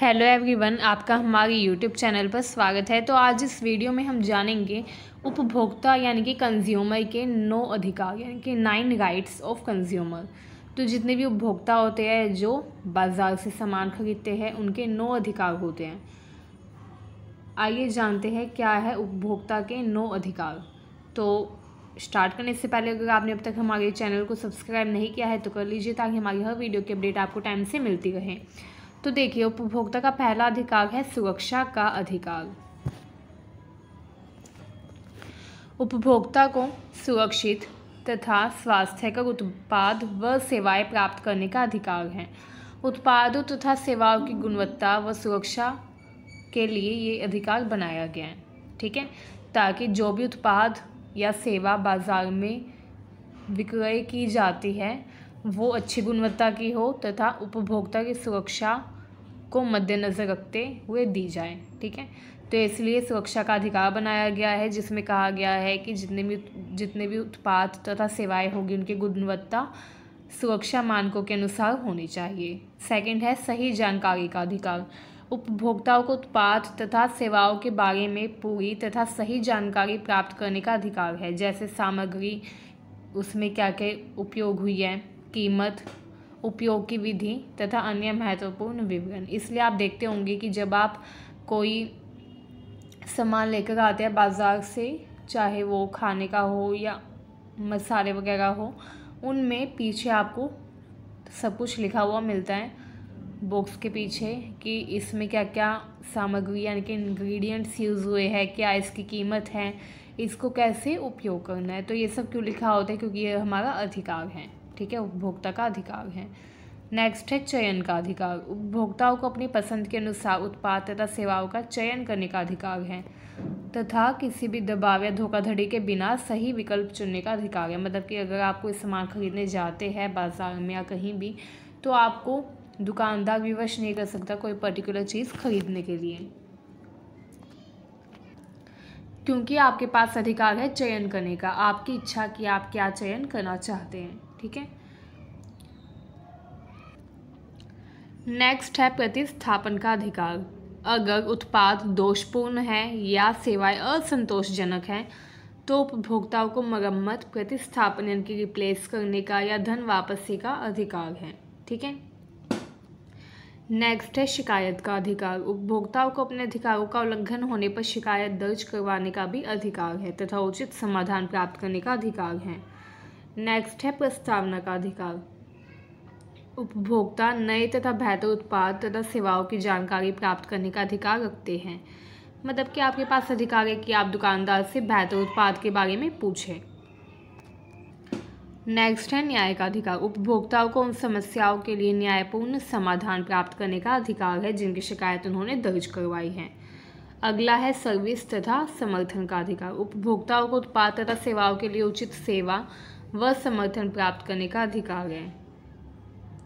Hello everyone आपका हमारे YouTube channel पर स्वागत है। तो आज इस वीडियो में हम जानेंगे उपभोक्ता यानी कि कंज्यूमर के नौ अधिकार, यानी कि नाइन राइट्स ऑफ़ कंज्यूमर तो जितने भी उपभोक्ता होते हैं, जो बाज़ार से सामान खरीदते हैं, उनके नौ अधिकार होते हैं। आइए जानते हैं क्या है उपभोक्ता के नौ अधिकार। तो स्टार्ट करने से पहले, अगर आपने अब तक हमारे चैनल को सब्सक्राइब नहीं किया है तो कर लीजिए ताकि हमारी हर वीडियो की अपडेट आपको टाइम से मिलती रहे। तो देखिए, उपभोक्ता का पहला अधिकार है सुरक्षा का अधिकार। उपभोक्ता को सुरक्षित तथा स्वास्थ्यकर उत्पाद व सेवाएँ प्राप्त करने का अधिकार है। उत्पादों तथा सेवाओं की गुणवत्ता व सुरक्षा के लिए ये अधिकार बनाया गया है, ठीक है? ताकि जो भी उत्पाद या सेवा बाज़ार में विक्रय की जाती है, वो अच्छी गुणवत्ता की हो तथा उपभोक्ता की सुरक्षा को मद्देनज़र रखते हुए दी जाए, ठीक है? तो इसलिए सुरक्षा का अधिकार बनाया गया है, जिसमें कहा गया है कि जितने भी जितने भी उत्पाद तथा सेवाएँ होगी, उनकी गुणवत्ता सुरक्षा मानकों के अनुसार होनी चाहिए। सेकंड है, सही जानकारी का अधिकार। उपभोक्ताओं को उत्पाद तथा सेवाओं के बारे में पूरी तथा सही जानकारी प्राप्त करने का अधिकार है। जैसे सामग्री, उसमें क्या क्या उपयोग हुई है, कीमत उपयोग की विधि तथा अन्य महत्वपूर्ण विवरण। इसलिए आप देखते होंगे कि जब आप कोई सामान लेकर आते हैं बाज़ार से, चाहे वो खाने का हो या मसाले वगैरह हो, उनमें पीछे आपको सब कुछ लिखा हुआ मिलता है बॉक्स के पीछे कि इसमें क्या क्या सामग्री यानी कि इंग्रेडिएंट्स यूज़ हुए हैं, क्या इसकी कीमत है, इसको कैसे उपयोग करना है। तो ये सब क्यों लिखा होता है? क्योंकि ये हमारा अधिकार है। ठीक है, उपभोक्ता का अधिकार है। नेक्स्ट है चयन का अधिकार। उपभोक्ताओं को अपनी पसंद के अनुसार उत्पाद तथा सेवाओं का चयन करने का अधिकार है तथा किसी भी दबाव या धोखाधड़ी के बिना सही विकल्प चुनने का अधिकार है। मतलब कि अगर आप कोई सामान खरीदने जाते हैं बाज़ार में या कहीं भी तो आपको दुकानदार विवश नहीं कर सकता कोई पर्टिकुलर चीज़ खरीदने के लिए। क्योंकि आपके पास अधिकार है चयन करने का। आपकी इच्छा कि आप क्या चयन करना चाहते हैं। ठीक है? नेक्स्ट है प्रतिस्थापन का अधिकार। अगर उत्पाद दोषपूर्ण है या सेवाएँ असंतोषजनक हैं तो उपभोक्ताओं को मरम्मत प्रतिस्थापन यानी कि रिप्लेस करने का या धन वापसी का अधिकार है। ठीक है? नेक्स्ट है शिकायत का अधिकार। उपभोक्ताओं को अपने अधिकारों का उल्लंघन होने पर शिकायत दर्ज करवाने का भी अधिकार है तथा उचित समाधान प्राप्त करने का अधिकार है। नेक्स्ट है प्रस्तावना का अधिकार। उपभोक्ता नए तथा बेहतर उत्पाद तथा सेवाओं की जानकारी प्राप्त करने का अधिकार रखते हैं। मतलब कि आपके पास अधिकार है कि आप दुकानदार से बेहतर उत्पाद के बारे में पूछें। नेक्स्ट है न्याय का अधिकार। उपभोक्ताओं को उन समस्याओं के लिए न्यायपूर्ण समाधान प्राप्त करने का अधिकार है जिनकी शिकायत उन्होंने दर्ज करवाई है। अगला है सर्विस तथा समर्थन का अधिकार। उपभोक्ताओं को उत्पाद तथा सेवाओं के लिए उचित सेवा व समर्थन प्राप्त करने का अधिकार है।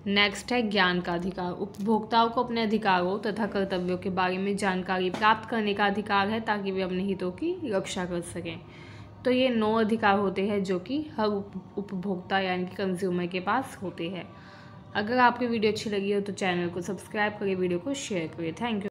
नेक्स्ट है ज्ञान का अधिकार। उपभोक्ताओं को अपने अधिकारों तथा कर्तव्यों के बारे में जानकारी प्राप्त करने का अधिकार है ताकि वे अपने हितों की रक्षा कर सकें। तो ये नौ अधिकार होते हैं जो कि हर उपभोक्ता यानी कि कंज्यूमर के पास होते हैं। अगर आपकी वीडियो अच्छी लगी हो तो चैनल को सब्सक्राइब करिए वीडियो को शेयर करिए थैंक यू